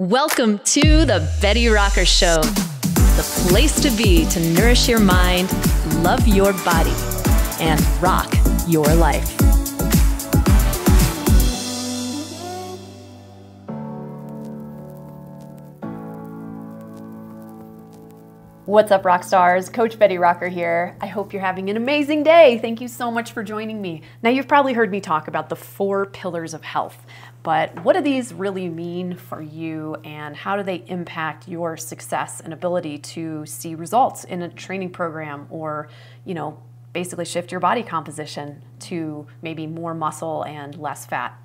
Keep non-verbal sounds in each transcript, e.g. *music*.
Welcome to the Betty Rocker Show, the place to be to nourish your mind, love your body, and rock your life. What's up, rock stars? Coach Betty Rocker here. I hope you're having an amazing day. Thank you so much for joining me. Now, you've probably heard me talk about the four pillars of health. But what do these really mean for you and how do they impact your success and ability to see results in a training program or, you know, basically shift your body composition to maybe more muscle and less fat?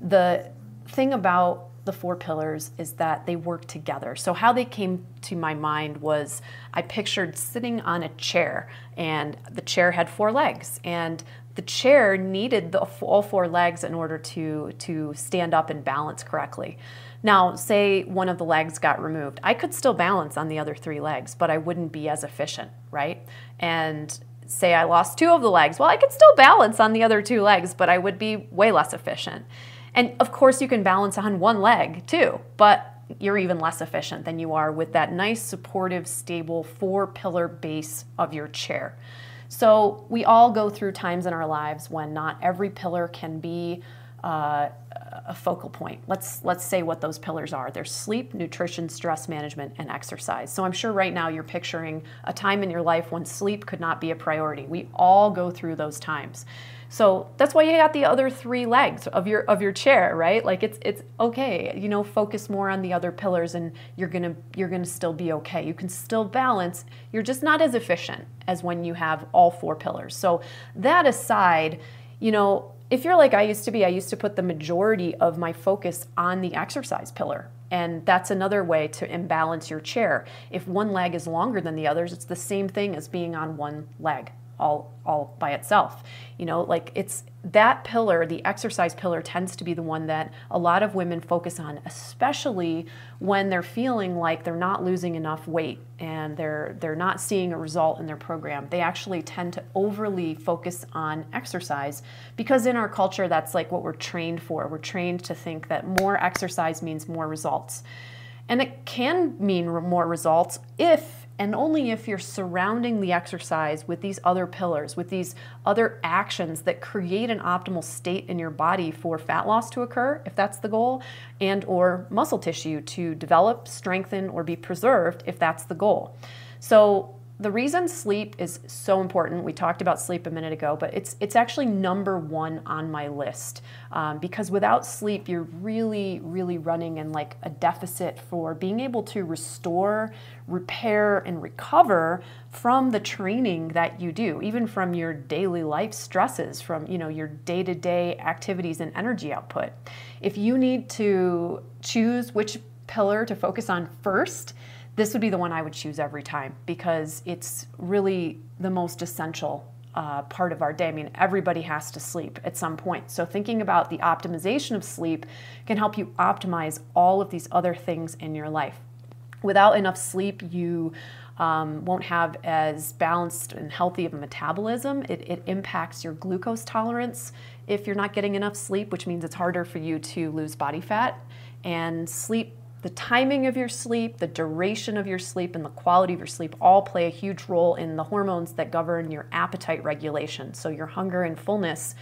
The thing about the four pillars is that they work together. So, how they came to my mind was I pictured sitting on a chair, and the chair had four legs, and the chair needed the, all four legs in order to, to stand up and balance correctly. Now, say one of the legs got removed. I could still balance on the other three legs, but I wouldn't be as efficient, right? And say I lost two of the legs. Well, I could still balance on the other two legs, but I would be way less efficient. And of course, you can balance on one leg too, but you're even less efficient than you are with that nice, supportive, stable four pillar base of your chair. So we all go through times in our lives when not every pillar can be uh, a focal point. Let's let's say what those pillars are. There's sleep, nutrition, stress management, and exercise. So I'm sure right now you're picturing a time in your life when sleep could not be a priority. We all go through those times. So that's why you got the other three legs of your of your chair, right? Like it's it's okay. You know, focus more on the other pillars and you're going to you're going to still be okay. You can still balance. You're just not as efficient as when you have all four pillars. So that aside, you know, if you're like I used to be, I used to put the majority of my focus on the exercise pillar. And that's another way to imbalance your chair. If one leg is longer than the others, it's the same thing as being on one leg all all by itself. You know, like it's that pillar, the exercise pillar tends to be the one that a lot of women focus on, especially when they're feeling like they're not losing enough weight and they're they're not seeing a result in their program. They actually tend to overly focus on exercise because in our culture that's like what we're trained for. We're trained to think that more exercise means more results. And it can mean more results if and only if you're surrounding the exercise with these other pillars, with these other actions that create an optimal state in your body for fat loss to occur, if that's the goal, and or muscle tissue to develop, strengthen, or be preserved, if that's the goal. So the reason sleep is so important, we talked about sleep a minute ago, but it's it's actually number one on my list um, because without sleep, you're really, really running in like a deficit for being able to restore, repair, and recover from the training that you do, even from your daily life stresses, from you know your day-to-day activities and energy output. If you need to choose which pillar to focus on first, this would be the one I would choose every time because it's really the most essential uh, part of our day. I mean, everybody has to sleep at some point. So, thinking about the optimization of sleep can help you optimize all of these other things in your life. Without enough sleep, you um, won't have as balanced and healthy of a metabolism. It, it impacts your glucose tolerance if you're not getting enough sleep, which means it's harder for you to lose body fat. And sleep the timing of your sleep, the duration of your sleep, and the quality of your sleep all play a huge role in the hormones that govern your appetite regulation. So, your hunger and fullness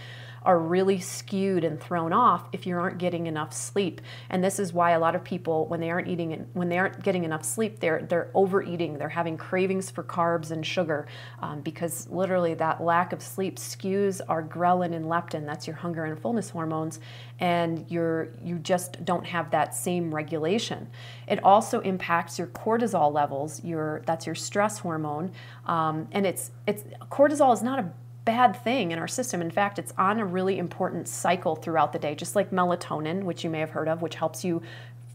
are really skewed and thrown off if you aren't getting enough sleep. And this is why a lot of people, when they aren't eating, when they aren't getting enough sleep, they're they're overeating. They're having cravings for carbs and sugar um, because literally that lack of sleep skews our ghrelin and leptin. That's your hunger and fullness hormones, and you're you just don't have that same regulation. It also impacts your cortisol levels. Your that's your stress hormone, um, and it's it's cortisol is not a bad thing in our system. In fact, it's on a really important cycle throughout the day, just like melatonin, which you may have heard of, which helps you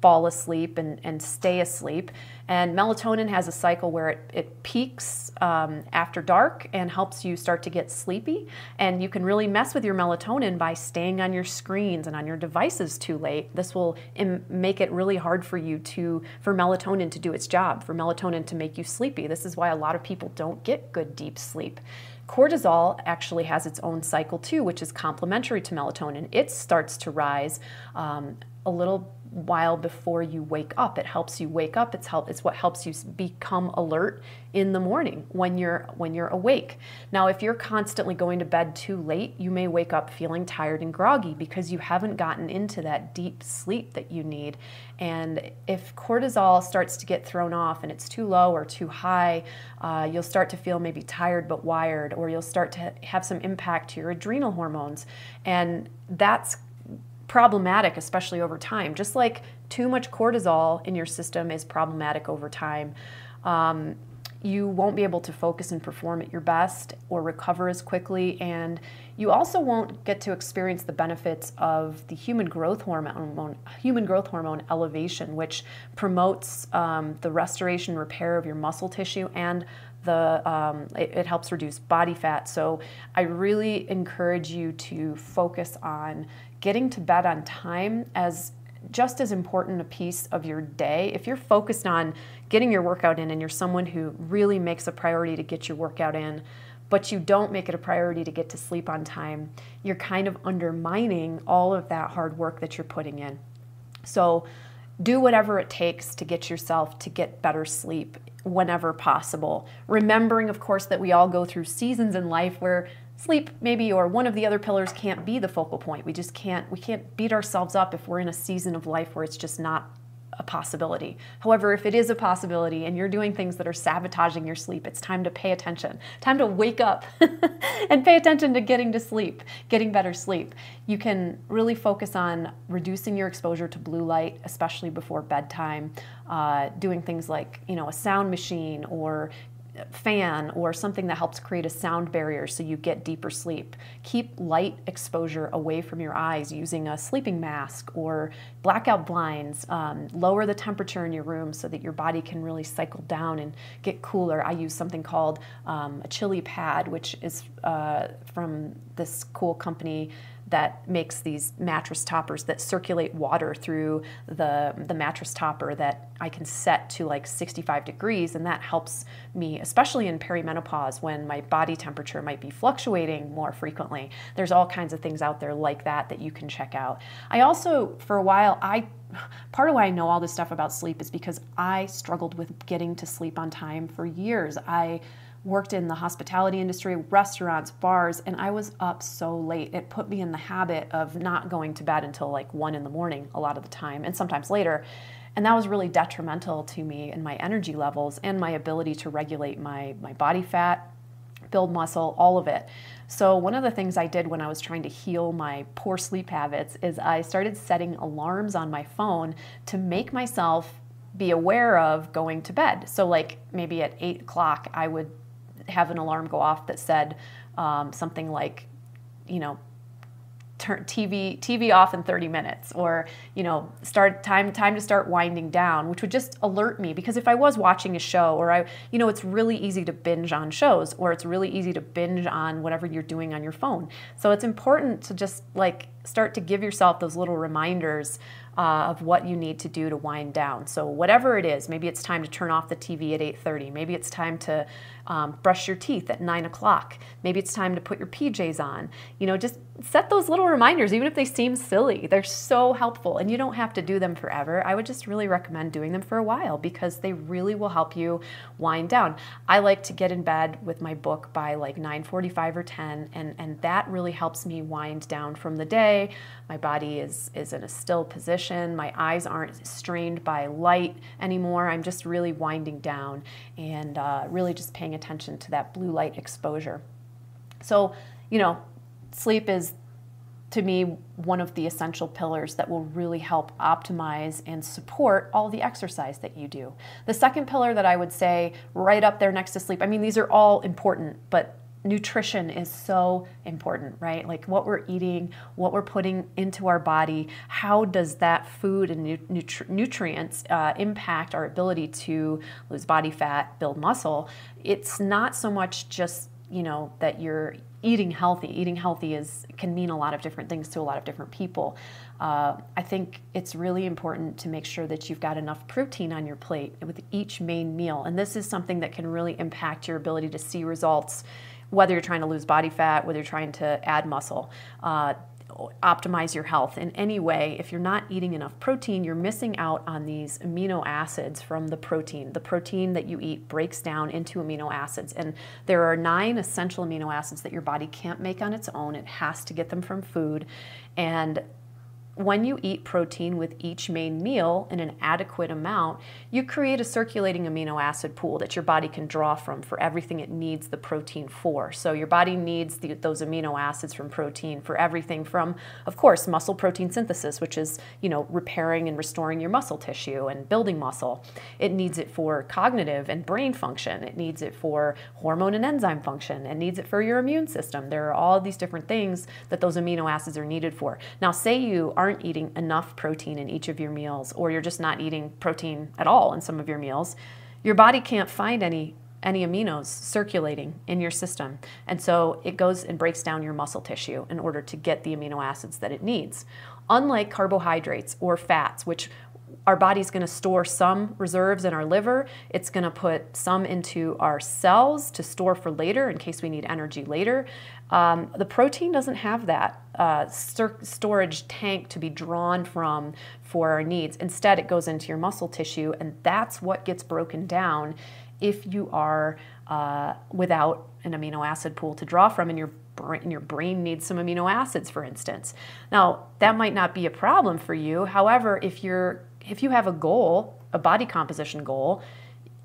fall asleep and, and stay asleep. And melatonin has a cycle where it, it peaks um, after dark and helps you start to get sleepy. And you can really mess with your melatonin by staying on your screens and on your devices too late. This will make it really hard for you to, for melatonin to do its job, for melatonin to make you sleepy. This is why a lot of people don't get good deep sleep. Cortisol actually has its own cycle too, which is complementary to melatonin. It starts to rise um, a little while before you wake up. It helps you wake up. It's help it's what helps you become alert in the morning when you're when you're awake. Now, if you're constantly going to bed too late, you may wake up feeling tired and groggy because you haven't gotten into that deep sleep that you need. And if cortisol starts to get thrown off and it's too low or too high, uh, you'll start to feel maybe tired but wired, or you'll start to have some impact to your adrenal hormones. And that's problematic, especially over time. Just like too much cortisol in your system is problematic over time. Um, you won't be able to focus and perform at your best or recover as quickly, and you also won't get to experience the benefits of the human growth hormone, human growth hormone elevation, which promotes um, the restoration repair of your muscle tissue and the um, it, it helps reduce body fat. So I really encourage you to focus on getting to bed on time as just as important a piece of your day. If you're focused on getting your workout in and you're someone who really makes a priority to get your workout in, but you don't make it a priority to get to sleep on time, you're kind of undermining all of that hard work that you're putting in. So do whatever it takes to get yourself to get better sleep whenever possible. Remembering, of course, that we all go through seasons in life where sleep maybe or one of the other pillars can't be the focal point. We just can't we can't beat ourselves up if we're in a season of life where it's just not a possibility. However if it is a possibility and you're doing things that are sabotaging your sleep it's time to pay attention. Time to wake up *laughs* and pay attention to getting to sleep getting better sleep. You can really focus on reducing your exposure to blue light especially before bedtime uh, doing things like you know a sound machine or fan or something that helps create a sound barrier so you get deeper sleep. Keep light exposure away from your eyes using a sleeping mask or blackout blinds. Um, lower the temperature in your room so that your body can really cycle down and get cooler. I use something called um, a chili pad, which is uh, from this cool company that makes these mattress toppers that circulate water through the, the mattress topper that I can set to like 65 degrees, and that helps me, especially in perimenopause when my body temperature might be fluctuating more frequently. There's all kinds of things out there like that that you can check out. I also, for a while, I part of why I know all this stuff about sleep is because I struggled with getting to sleep on time for years. I worked in the hospitality industry, restaurants, bars, and I was up so late. It put me in the habit of not going to bed until like one in the morning a lot of the time, and sometimes later. And that was really detrimental to me and my energy levels and my ability to regulate my, my body fat, build muscle, all of it. So, one of the things I did when I was trying to heal my poor sleep habits is I started setting alarms on my phone to make myself be aware of going to bed. So, like maybe at eight o'clock, I would have an alarm go off that said um, something like, you know, turn TV TV off in 30 minutes or you know start time time to start winding down which would just alert me because if I was watching a show or I you know it's really easy to binge on shows or it's really easy to binge on whatever you're doing on your phone so it's important to just like start to give yourself those little reminders uh, of what you need to do to wind down. So whatever it is, maybe it's time to turn off the TV at 8:30. Maybe it's time to um, brush your teeth at 9 o'clock. Maybe it's time to put your PJs on. You know, just set those little reminders, even if they seem silly. They're so helpful, and you don't have to do them forever. I would just really recommend doing them for a while because they really will help you wind down. I like to get in bed with my book by like 9:45 or 10, and and that really helps me wind down from the day. My body is is in a still position. My eyes aren't strained by light anymore. I'm just really winding down and uh, really just paying attention to that blue light exposure. So, you know, sleep is to me one of the essential pillars that will really help optimize and support all the exercise that you do. The second pillar that I would say right up there next to sleep, I mean, these are all important, but nutrition is so important, right? Like what we're eating, what we're putting into our body, how does that food and nutri- nutrients uh, impact our ability to lose body fat, build muscle? It's not so much just you know that you're eating healthy. Eating healthy is can mean a lot of different things to a lot of different people. Uh, I think it's really important to make sure that you've got enough protein on your plate with each main meal, and this is something that can really impact your ability to see results whether you're trying to lose body fat, whether you're trying to add muscle. Uh, optimize your health in any way, if you're not eating enough protein, you're missing out on these amino acids from the protein. The protein that you eat breaks down into amino acids. And there are nine essential amino acids that your body can't make on its own. It has to get them from food. And when you eat protein with each main meal in an adequate amount, you create a circulating amino acid pool that your body can draw from for everything it needs the protein for. So your body needs the, those amino acids from protein for everything from, of course, muscle protein synthesis, which is, you know, repairing and restoring your muscle tissue and building muscle. It needs it for cognitive and brain function. It needs it for hormone and enzyme function. It needs it for your immune system. There are all these different things that those amino acids are needed for. Now, say you are aren't eating enough protein in each of your meals, or you're just not eating protein at all in some of your meals, your body can't find any any aminos circulating in your system. And so it goes and breaks down your muscle tissue in order to get the amino acids that it needs. Unlike carbohydrates or fats, which our body's going to store some reserves in our liver. It's going to put some into our cells to store for later in case we need energy later. Um, the protein doesn't have that uh, storage tank to be drawn from for our needs. Instead, it goes into your muscle tissue, and that's what gets broken down if you are uh, without an amino acid pool to draw from, and your brain, your brain needs some amino acids, for instance. Now, that might not be a problem for you. However, if you're if you have a goal, a body composition goal,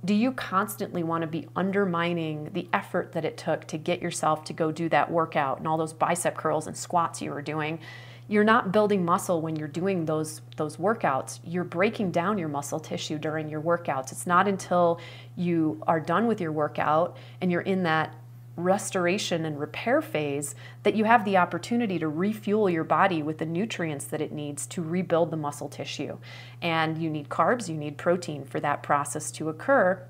do you constantly want to be undermining the effort that it took to get yourself to go do that workout and all those bicep curls and squats you were doing? You're not building muscle when you're doing those those workouts. You're breaking down your muscle tissue during your workouts. It's not until you are done with your workout and you're in that restoration and repair phase that you have the opportunity to refuel your body with the nutrients that it needs to rebuild the muscle tissue. And you need carbs, you need protein for that process to occur.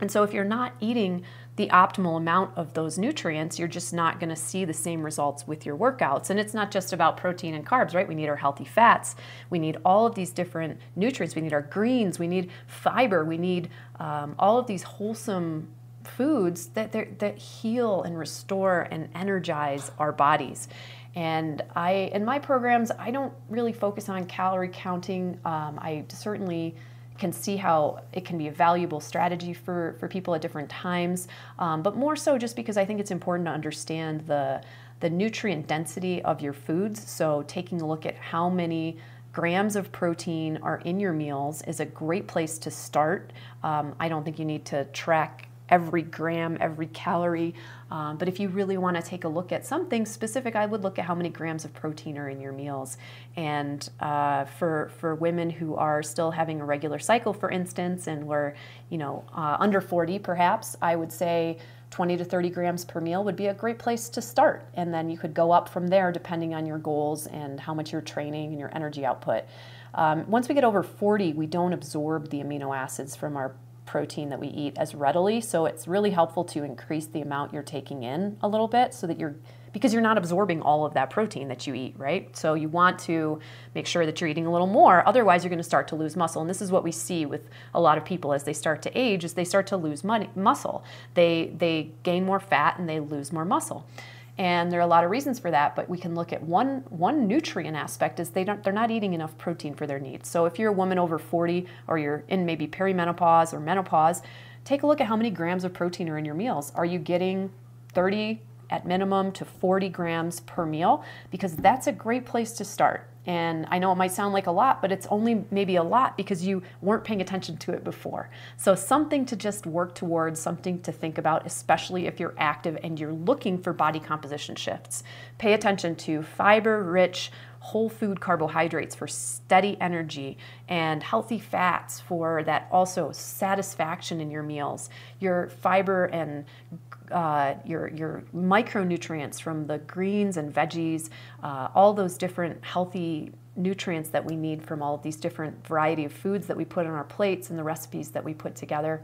And so if you're not eating the optimal amount of those nutrients, you're just not going to see the same results with your workouts. And it's not just about protein and carbs, right? We need our healthy fats. We need all of these different nutrients. We need our greens. We need fiber. We need um, all of these wholesome foods that, that heal and restore and energize our bodies. And I, in my programs, I don't really focus on calorie counting. Um, I certainly can see how it can be a valuable strategy for, for people at different times, um, but more so just because I think it's important to understand the, the nutrient density of your foods. So, taking a look at how many grams of protein are in your meals is a great place to start. Um, I don't think you need to track every gram, every calorie. Um, but if you really want to take a look at something specific, I would look at how many grams of protein are in your meals. And uh, for for women who are still having a regular cycle, for instance, and were you know uh, under 40 perhaps, I would say 20 to 30 grams per meal would be a great place to start. And then you could go up from there depending on your goals and how much you're training and your energy output. Um, once we get over 40, we don't absorb the amino acids from our protein that we eat as readily. So it's really helpful to increase the amount you're taking in a little bit so that you're because you're not absorbing all of that protein that you eat, right? So you want to make sure that you're eating a little more. Otherwise, you're going to start to lose muscle. And this is what we see with a lot of people as they start to age is they start to lose money, muscle. They they gain more fat and they lose more muscle. And there are a lot of reasons for that, but we can look at one one nutrient aspect is they don't they're not eating enough protein for their needs. So if you're a woman over 40 or you're in maybe perimenopause or menopause, take a look at how many grams of protein are in your meals. Are you getting 30 at minimum to 40 grams per meal? Because that's a great place to start. And I know it might sound like a lot, but it's only maybe a lot because you weren't paying attention to it before. So, something to just work towards, something to think about, especially if you're active and you're looking for body composition shifts. Pay attention to fiber rich, whole food carbohydrates for steady energy and healthy fats for that also satisfaction in your meals. Your fiber and uh, your, your micronutrients from the greens and veggies, uh, all those different healthy nutrients that we need from all of these different variety of foods that we put on our plates and the recipes that we put together.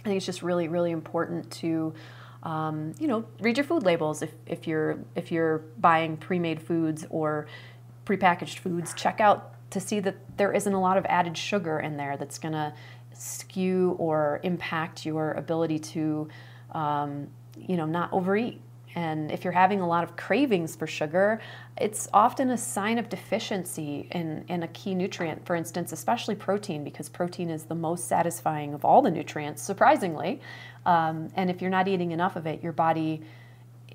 I think it's just really, really important to, um, you know, read your food labels if, if you're if you're buying pre-made foods or prepackaged foods. Check out to see that there isn't a lot of added sugar in there that's going to skew or impact your ability to um, you know, not overeat And if you're having a lot of cravings for sugar, it's often a sign of deficiency in, in a key nutrient, for instance, especially protein, because protein is the most satisfying of all the nutrients, surprisingly. Um, and if you're not eating enough of it, your body,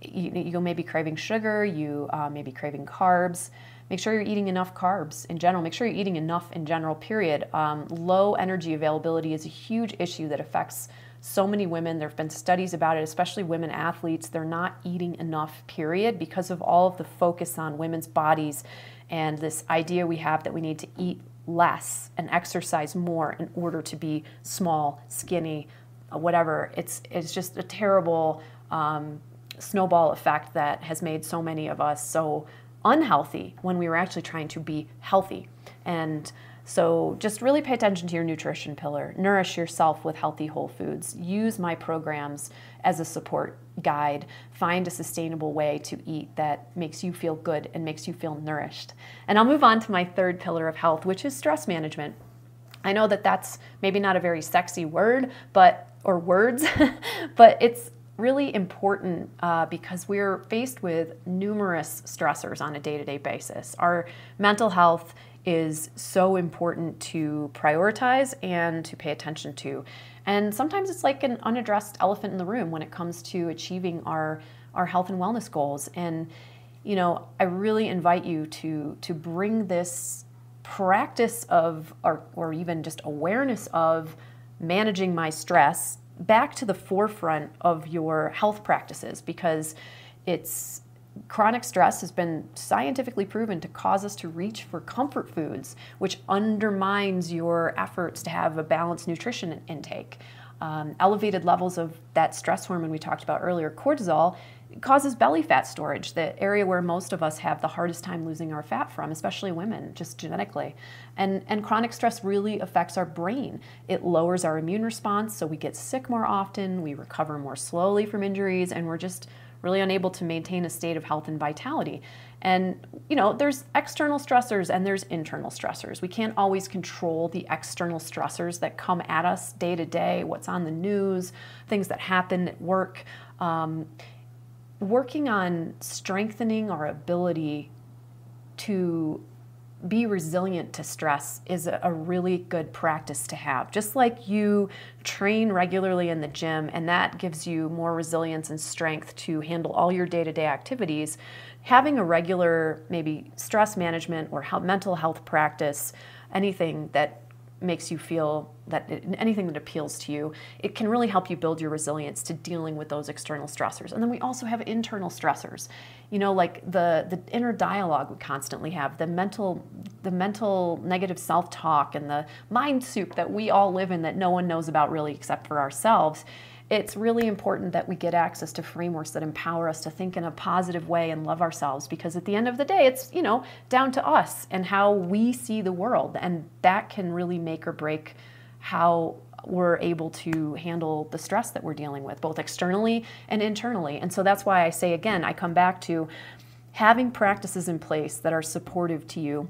you, you may be craving sugar, you uh, may be craving carbs. Make sure you're eating enough carbs in general. Make sure you're eating enough in general, period. Um, low energy availability is a huge issue that affects so many women. There have been studies about it, especially women athletes. They're not eating enough, period, because of all of the focus on women's bodies and this idea we have that we need to eat less and exercise more in order to be small, skinny, uh, whatever. It's, it's just a terrible um, snowball effect that has made so many of us so unhealthy when we were actually trying to be healthy. And so just really pay attention to your nutrition pillar. Nourish yourself with healthy whole foods. Use my programs as a support guide. Find a sustainable way to eat that makes you feel good and makes you feel nourished. And I'll move on to my third pillar of health, which is stress management. I know that that's maybe not a very sexy word, but or words, *laughs* but it's really important uh, because we're faced with numerous stressors on a day-to-day basis. Our mental health is so important to prioritize and to pay attention to. And sometimes it's like an unaddressed elephant in the room when it comes to achieving our, our health and wellness goals. And, you know, I really invite you to, to bring this practice of, or, or even just awareness of managing my stress back to the forefront of your health practices because it's chronic stress has been scientifically proven to cause us to reach for comfort foods, which undermines your efforts to have a balanced nutrition intake. Um, elevated levels of that stress hormone we talked about earlier, cortisol, causes belly fat storage, the area where most of us have the hardest time losing our fat from, especially women, just genetically. And, and chronic stress really affects our brain. It lowers our immune response, so we get sick more often, we recover more slowly from injuries, and we're just really unable to maintain a state of health and vitality. And, you know, there's external stressors and there's internal stressors. We can't always control the external stressors that come at us day to day, what's on the news, things that happen at work. Um, working on strengthening our ability to be resilient to stress is a really good practice to have. Just like you train regularly in the gym, and that gives you more resilience and strength to handle all your day to day activities, having a regular, maybe stress management or mental health practice, anything that makes you feel that it, anything that appeals to you, it can really help you build your resilience to dealing with those external stressors. And then we also have internal stressors. You know, like the the inner dialogue we constantly have, the mental the mental negative self-talk and the mind soup that we all live in that no one knows about really except for ourselves it's really important that we get access to frameworks that empower us to think in a positive way and love ourselves because at the end of the day it's you know down to us and how we see the world and that can really make or break how we're able to handle the stress that we're dealing with both externally and internally. And so that's why i say again i come back to having practices in place that are supportive to you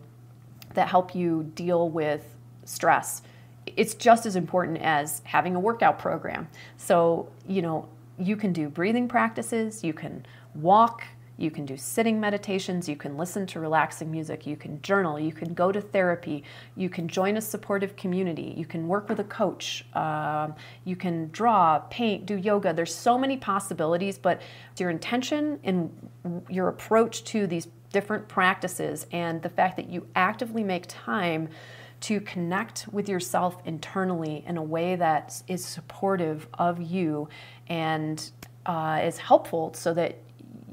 that help you deal with stress it's just as important as having a workout program. So, you know, you can do breathing practices, you can walk, you can do sitting meditations, you can listen to relaxing music, you can journal, you can go to therapy, you can join a supportive community, you can work with a coach, um, you can draw, paint, do yoga. There's so many possibilities, but your intention and your approach to these different practices and the fact that you actively make time to connect with yourself internally in a way that is supportive of you and uh, is helpful so that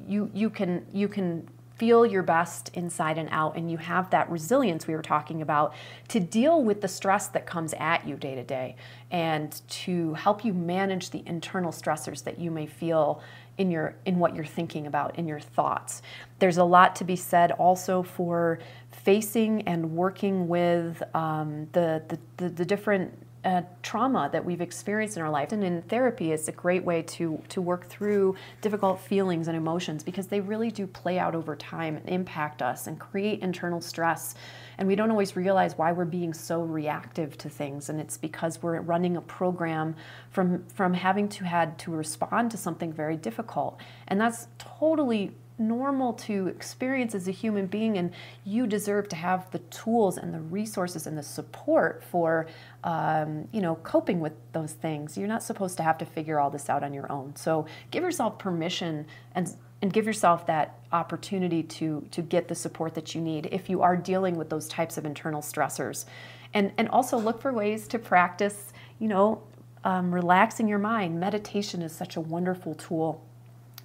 you you can you can feel your best inside and out. And you have that resilience we were talking about to deal with the stress that comes at you day to day and to help you manage the internal stressors that you may feel in your in what you're thinking about in your thoughts there's a lot to be said also for facing and working with um, the, the, the, the different uh, trauma that we've experienced in our life. And in therapy, it's a great way to, to work through difficult feelings and emotions because they really do play out over time and impact us and create internal stress. And we don't always realize why we're being so reactive to things. And it's because we're running a program from, from having to had to respond to something very difficult. And that's totally normal to experience as a human being, and you deserve to have the tools and the resources and the support for, um, you know, coping with those things. You're not supposed to have to figure all this out on your own. So give yourself permission and and give yourself that opportunity to to get the support that you need if you are dealing with those types of internal stressors, and and also look for ways to practice, you know. Um, relaxing your mind. Meditation is such a wonderful tool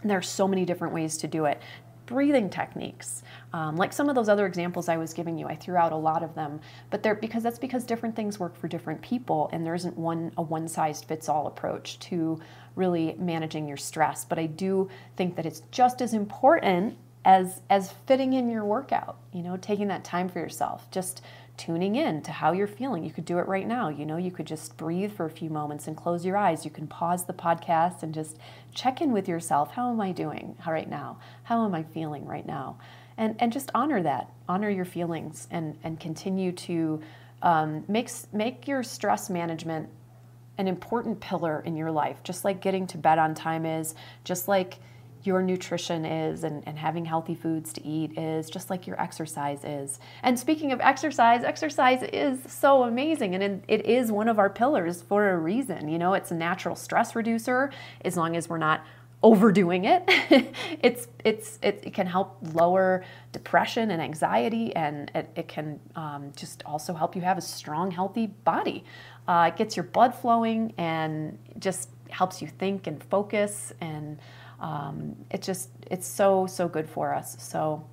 and there are so many different ways to do it. Breathing techniques, um, like some of those other examples I was giving you, I threw out a lot of them, but they're because that's because different things work for different people, and there isn't one a one size fits all approach to really managing your stress. But I do think that it's just as important as as fitting in your workout. You know, taking that time for yourself, just tuning in to how you're feeling. You could do it right now. You know, you could just breathe for a few moments and close your eyes. You can pause the podcast and just check in with yourself. How am I doing right now? How am I feeling right now? And, and just honor that, honor your feelings, and, and continue to um, make, make your stress management an important pillar in your life, just like getting to bed on time is, just like your nutrition is and, and having healthy foods to eat is, just like your exercise is. And speaking of exercise, exercise is so amazing and it is one of our pillars for a reason. You know, it's a natural stress reducer as long as we're not overdoing it. *laughs* it's it's it, can help lower depression and anxiety, and it, it can um, just also help you have a strong, healthy body. Uh, it gets your blood flowing and just helps you think and focus and um, it just it's so so good for us. So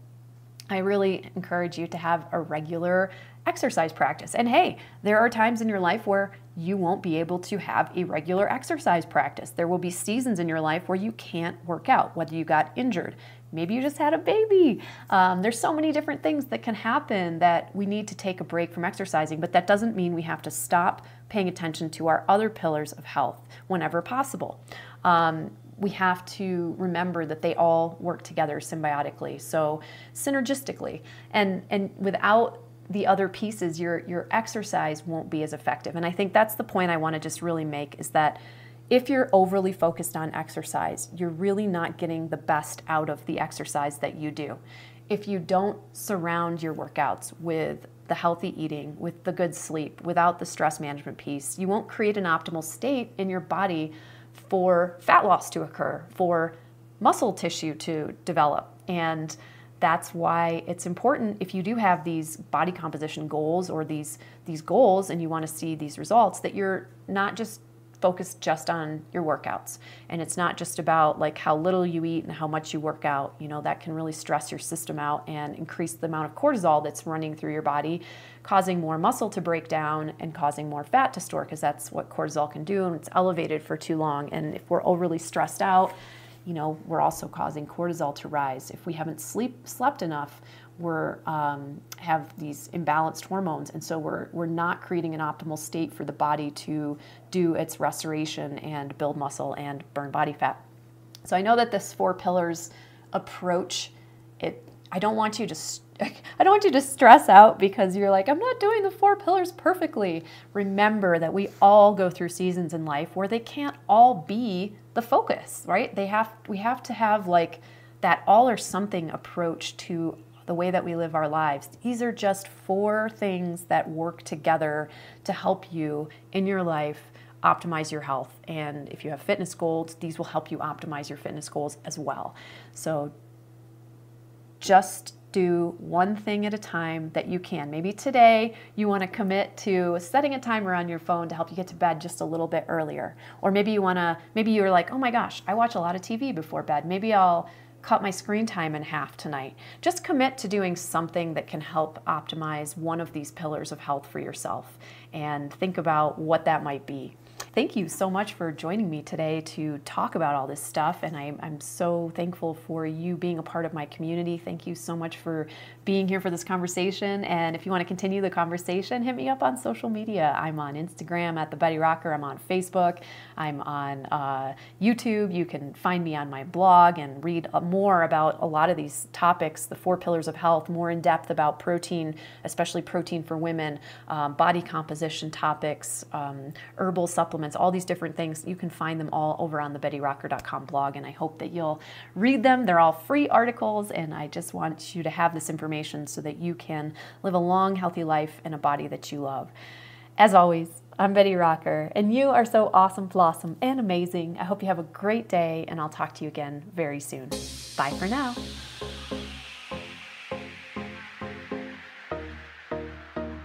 i really encourage you to have a regular exercise practice. And hey there are times in your life where you won't be able to have a regular exercise practice. There will be seasons in your life where you can't work out whether you got injured. Maybe you just had a baby. Um, there's so many different things that can happen that we need to take a break from exercising but that doesn't mean we have to stop paying attention to our other pillars of health whenever possible. Um, we have to remember that they all work together symbiotically, so synergistically. And, and without the other pieces, your, your exercise won't be as effective. And I think that's the point I want to just really make is that if you're overly focused on exercise, you're really not getting the best out of the exercise that you do. If you don't surround your workouts with the healthy eating, with the good sleep, without the stress management piece, you won't create an optimal state in your body for fat loss to occur, for muscle tissue to develop. And that's why it's important if you do have these body composition goals or these these goals and you want to see these results that you're not just focused just on your workouts. And it's not just about like how little you eat and how much you work out. You know that can really stress your system out and increase the amount of cortisol that's running through your body causing more muscle to break down and causing more fat to store because that's what cortisol can do and it's elevated for too long. And if we're overly stressed out you know we're also causing cortisol to rise. If we haven't sleep slept enough we're um, have these imbalanced hormones, and so we're we're not creating an optimal state for the body to do its restoration and build muscle and burn body fat. So I know that this four pillars approach it. I don't want you to. *laughs* I don't want you to stress out because you're like, I'm not doing the four pillars perfectly. Remember that we all go through seasons in life where they can't all be the focus, right? They have we have to have like that all or something approach to the way that we live our lives. These are just four things that work together to help you in your life optimize your health. And if you have fitness goals, these will help you optimize your fitness goals as well. So just do one thing at a time that you can. Maybe today you want to commit to setting a timer on your phone to help you get to bed just a little bit earlier. Or maybe you want to, maybe you're like, oh my gosh, I watch a lot of TV before bed. Maybe I'll cut my screen time in half tonight. Just commit to doing something that can help optimize one of these pillars of health for yourself and think about what that might be. Thank you so much for joining me today to talk about all this stuff. And I, I'm so thankful for you being a part of my community. Thank you so much for being here for this conversation. And if you want to continue the conversation, hit me up on social media. I'm on Instagram at the Betty Rocker. I'm on Facebook. I'm on uh, YouTube. You can find me on my blog and read uh, more about a lot of these topics, the four pillars of health, more in depth about protein, especially protein for women, um, body composition topics, um, herbal supplements, all these different things. You can find them all over on the BettyRocker.com blog. And I hope that you'll read them. They're all free articles. And I just want you to have this information information so that you can live a long, healthy life in a body that you love. As always, I'm Betty Rocker, and you are so awesome, blossom, and amazing. I hope you have a great day, and I'll talk to you again very soon. Bye for now.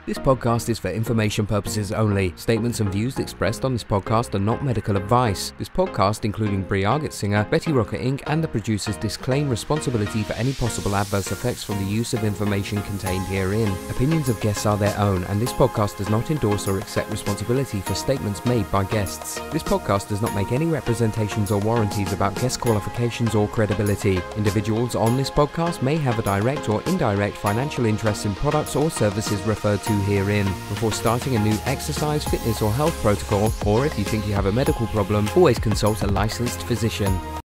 This podcast is for information purposes only. Statements and views expressed on this podcast are not medical advice. This podcast, including Bree Singer, Betty Rocker Inc., and the producers disclaim responsibility for any possible adverse effects from the use of information contained herein. Opinions of guests are their own, and this podcast does not endorse or accept responsibility for statements made by guests. This podcast does not make any representations or warranties about guest qualifications or credibility. Individuals on this podcast may have a direct or indirect financial interest in products or services referred to herein. Before starting a new exercise, fitness, or health protocol, or if you think you have a medical problem, always consult a licensed physician.